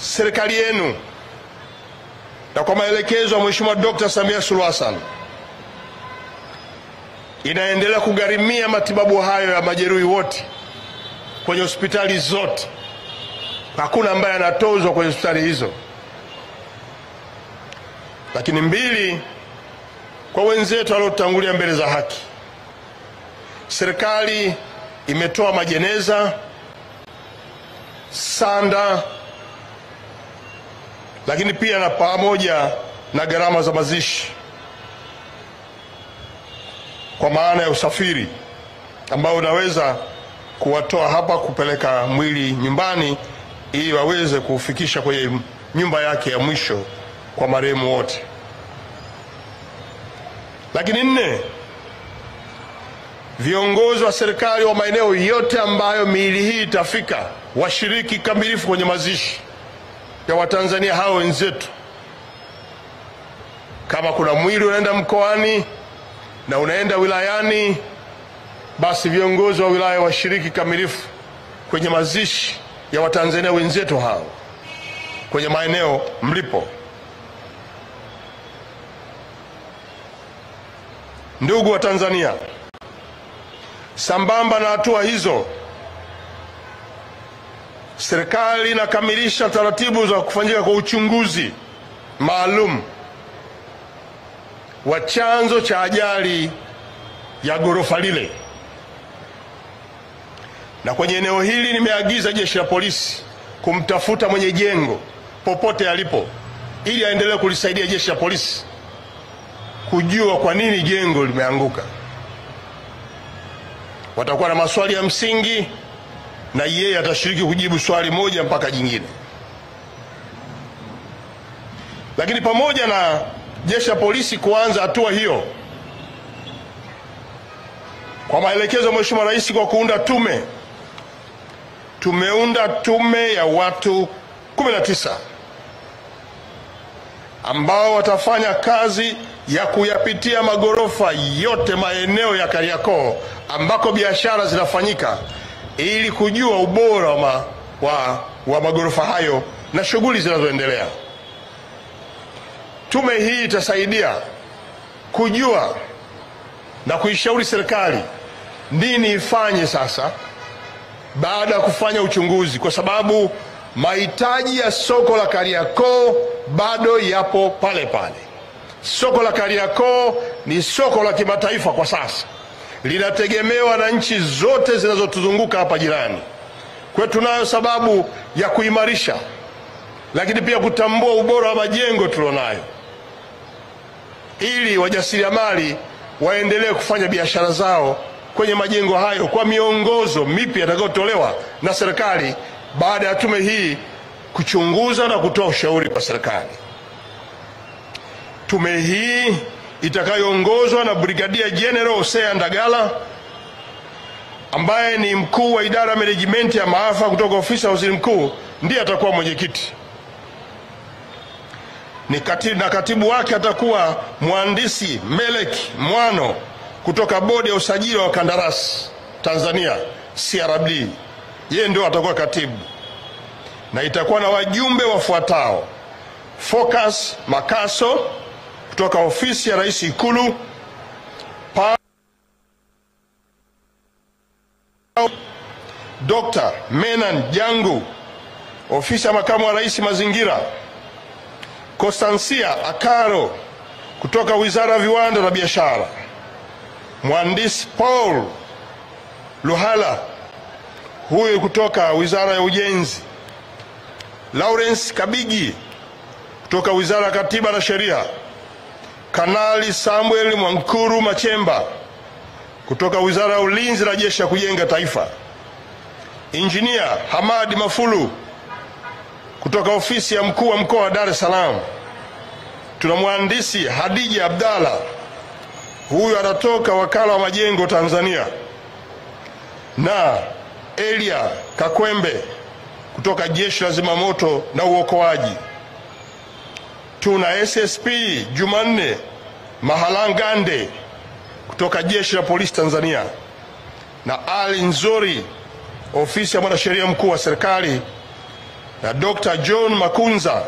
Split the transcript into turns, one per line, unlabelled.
serikali yenu na kwa maelekezo ya Mheshimiwa Dkt. Samia Suluhu Hassan inaendelea kugharimia matibabu hayo ya majeruhi wote kwenye hospitali zote. Hakuna ambaye anatozwa kwenye hospitali hizo. Lakini mbili, kwa wenzetu waliotangulia mbele za haki, serikali imetoa majeneza, sanda, lakini pia na pamoja na gharama za mazishi kwa maana ya usafiri ambao unaweza kuwatoa hapa kupeleka mwili nyumbani ili waweze kufikisha kwenye nyumba yake ya mwisho kwa marehemu wote. Lakini nne, viongozi wa serikali wa maeneo yote ambayo miili hii itafika washiriki kikamilifu kwenye mazishi ya Watanzania hao wenzetu. Kama kuna mwili unaenda mkoani na unaenda wilayani, basi viongozi wa wilaya washiriki kamilifu kwenye mazishi ya Watanzania wenzetu hao kwenye maeneo mlipo. Ndugu wa Tanzania, sambamba na hatua hizo, serikali inakamilisha taratibu za kufanyika kwa uchunguzi maalum wa chanzo cha ajali ya ghorofa lile, na kwenye eneo hili nimeagiza jeshi la polisi kumtafuta mwenye jengo popote alipo, ili aendelee kulisaidia jeshi la polisi kujua kwa nini jengo limeanguka. Watakuwa na maswali ya msingi na yeye atashiriki kujibu swali moja mpaka jingine. Lakini pamoja na jeshi la polisi kuanza hatua hiyo kwa maelekezo ya Mheshimiwa Rais kwa kuunda tume, tumeunda tume ya watu 19 ambao watafanya kazi ya kuyapitia magorofa yote maeneo ya Kariakoo ambako biashara zinafanyika ili kujua ubora wa, wa, wa magorofa hayo na shughuli zinazoendelea. Tume hii itasaidia kujua na kuishauri serikali nini ifanye sasa baada ya kufanya uchunguzi, kwa sababu mahitaji ya soko la Kariakoo bado yapo pale pale. Soko la Kariakoo ni soko la kimataifa kwa sasa, linategemewa na nchi zote zinazotuzunguka hapa jirani. Kwa tunayo sababu ya kuimarisha, lakini pia kutambua ubora wa majengo tulionayo, ili wajasiriamali waendelee kufanya biashara zao kwenye majengo hayo kwa miongozo mipya itakayotolewa na serikali baada ya tume hii kuchunguza na kutoa ushauri kwa serikali. Tume hii itakayoongozwa na Brigadia General Hosea Ndagala ambaye ni mkuu wa idara ya menejimenti ya maafa kutoka ofisi ya waziri mkuu ndiye atakuwa mwenyekiti. Na katibu wake atakuwa mhandisi Melek Mwano kutoka bodi ya usajili wa kandarasi Tanzania CRB. Yeye ndio atakuwa katibu, na itakuwa na wajumbe wafuatao: Focus Makaso kutoka ofisi ya rais Ikulu, Dr. Menan Jangu ofisi ya makamu wa rais mazingira, Constancia Akaro kutoka wizara ya viwanda na biashara, mhandisi Paul Luhala huyu kutoka wizara ya ujenzi, Lawrence Kabigi kutoka wizara ya katiba na sheria, Kanali Samuel Mwankuru Machemba kutoka wizara ya ulinzi na jeshi la kujenga taifa, Injinia Hamadi Mafulu kutoka ofisi ya mkuu wa mkoa wa Dar es Salaam. Tuna mhandisi Hadija Abdalla, huyu anatoka wakala wa majengo Tanzania, na Elia Kakwembe kutoka jeshi la zimamoto na uokoaji. Tuna SSP Jumanne Mahalangande kutoka jeshi la polisi Tanzania na Ali Nzori ofisi ya mwanasheria mkuu wa serikali na Dr. John Makunza